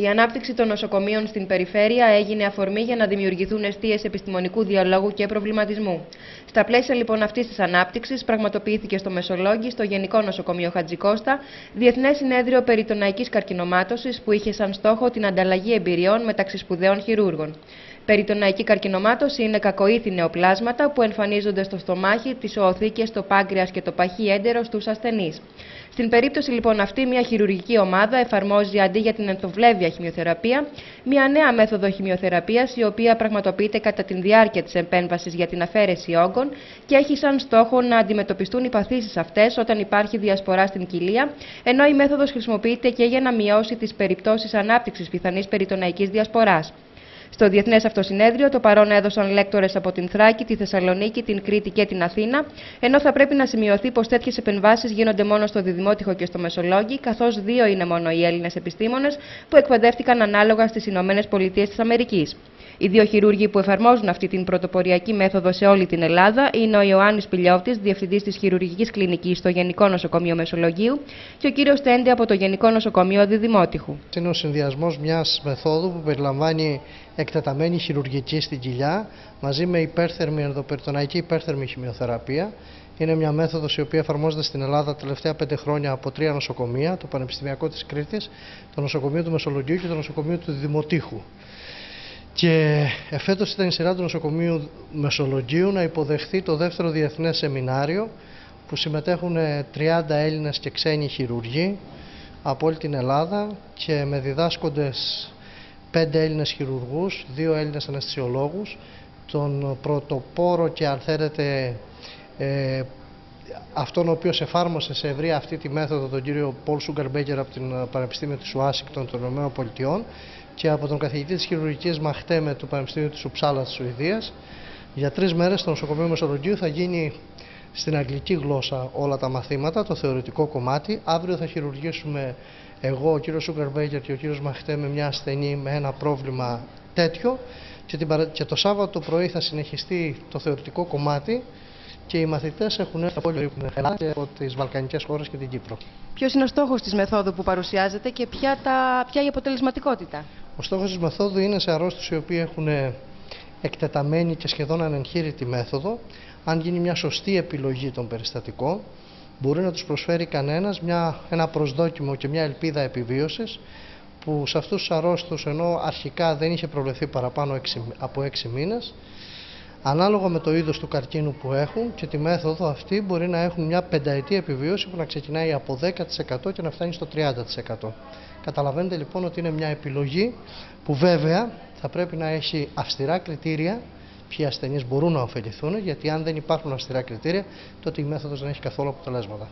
Η ανάπτυξη των νοσοκομείων στην περιφέρεια έγινε αφορμή για να δημιουργηθούν αιστείες επιστημονικού διαλόγου και προβληματισμού. Στα πλαίσια λοιπόν αυτής της ανάπτυξης, πραγματοποιήθηκε στο Μεσολόγγι, στο Γενικό Νοσοκομείο Χατζικώστα, Διεθνές Συνέδριο Περιτοναϊκή Καρκινομάτωσης που είχε σαν στόχο την ανταλλαγή εμπειριών μεταξύ σπουδαίων χειρούργων. Περιτοναϊκή καρκινομάτωση είναι κακοήθη νεοπλάσματα που εμφανίζονται στο στομάχι, τις οοθήκε, το πάγκρεα και το παχύ έντερο στους ασθενείς. Στην περίπτωση λοιπόν αυτή, μια χειρουργική ομάδα εφαρμόζει αντί για την ενθοβλέβια χημειοθεραπεία, μια νέα μέθοδο χημειοθεραπείας, η οποία πραγματοποιείται κατά τη διάρκεια της επέμβασης για την αφαίρεση όγκων και έχει σαν στόχο να αντιμετωπιστούν οι παθήσεις αυτές όταν υπάρχει διασπορά στην κοιλία, ενώ η μέθοδος χρησιμοποιείται και για να μειώσει τις περιπτώσεις ανάπτυξης πιθανής περιτοναϊκής διασποράς. Στο Διεθνές Αυτοσυνέδριο το παρόν έδωσαν λέκτορες από την Θράκη, τη Θεσσαλονίκη, την Κρήτη και την Αθήνα, ενώ θα πρέπει να σημειωθεί πως τέτοιες επεμβάσεις γίνονται μόνο στο Διδημότυχο και στο Μεσολόγγι, καθώς δύο είναι μόνο οι Έλληνες επιστήμονες που εκπαιδεύτηκαν ανάλογα στις Ηνωμένες Πολιτείες της Αμερικής. Οι δύο χειρούργοι που εφαρμόζουν αυτή την πρωτοποριακή μέθοδο σε όλη την Ελλάδα είναι ο Ιωάννης Πιλιώτη, διευθυντής της Χειρουργικής Κλινικής στο Γενικό Νοσοκομείο Μεσολογίου, και ο κύριος Τέντε από το Γενικό Νοσοκομείο Διδημότυχου. Είναι ο συνδυασμός μιας μεθόδου που περιλαμβάνει εκτεταμένη χειρουργική στην κοιλιά μαζί με υπέρθερμη ενδοπερτοναϊκή υπέρθερμη χημειοθεραπεία. Είναι μια μέθοδος η οποία εφαρμόζεται στην Ελλάδα τα τελευταία πέντε χρόνια από τρία νοσοκομεία, το Πανεπιστημιακό της Κρήτης, το Νοσοκομείο του Μεσολογίου και το Νοσοκομείο του Δημοτήχου. Και εφέτος ήταν η σειρά του νοσοκομείου Μεσολογίου να υποδεχθεί το δεύτερο διεθνές σεμινάριο που συμμετέχουν 30 Έλληνες και ξένοι χειρουργοί από όλη την Ελλάδα και με διδάσκοντες 5 Έλληνες χειρουργούς, 2 Έλληνες αναισθησιολόγους, τον πρωτοπόρο και αν θέλετε ε, αυτόν ο οποίος εφάρμοσε σε ευρεία αυτή τη μέθοδο τον κύριο Πολ Σούγκαρμπέγκερ από την Πανεπιστήμιο της Ουάσιγκτον των ΗΠΑ και από τον καθηγητή της χειρουργικής Μαχτέμε του Πανεπιστήμιου της Ουψάλα της Σουηδίας. Για τρεις μέρες στο νοσοκομείο Μεσολογγίου θα γίνει στην αγγλική γλώσσα όλα τα μαθήματα, το θεωρητικό κομμάτι. Αύριο θα χειρουργήσουμε εγώ, ο κύριος Σούγκαρμπέγκερ και ο κύριος Μαχτέ με μια ασθενή με ένα πρόβλημα τέτοιο και το Σάββατο πρωί θα συνεχιστεί το θεωρητικό κομμάτι και οι μαθητές έχουν έρθει από όλη την Ελλάδα και από τις Βαλκανικές χώρες και την Κύπρο. Ποιος είναι ο στόχος της μεθόδου που παρουσιάζεται και ποια, τα, ποια η αποτελεσματικότητα; Ο στόχος της μεθόδου είναι σε αρρώστους οι οποίοι έχουν εκτεταμένη και σχεδόν ανεγχείρητη μέθοδο, αν γίνει μια σωστή επιλογή των περιστατικών, μπορεί να τους προσφέρει κανένας μια, ένα προσδόκιμο και μια ελπίδα επιβίωσης που σε αυτούς τους αρρώστους ενώ αρχικά δεν είχε προβλεφθεί παραπάνω από 6 μήνες ανάλογα με το είδος του καρκίνου που έχουν και τη μέθοδο αυτή μπορεί να έχουν μια πενταετή επιβίωση που να ξεκινάει από 10% και να φτάνει στο 30%. Καταλαβαίνετε λοιπόν ότι είναι μια επιλογή που βέβαια θα πρέπει να έχει αυστηρά κριτήρια ποιοι ασθενείς μπορούν να ωφεληθούν γιατί αν δεν υπάρχουν αυστηρά κριτήρια τότε η μέθοδος δεν έχει καθόλου αποτελέσματα.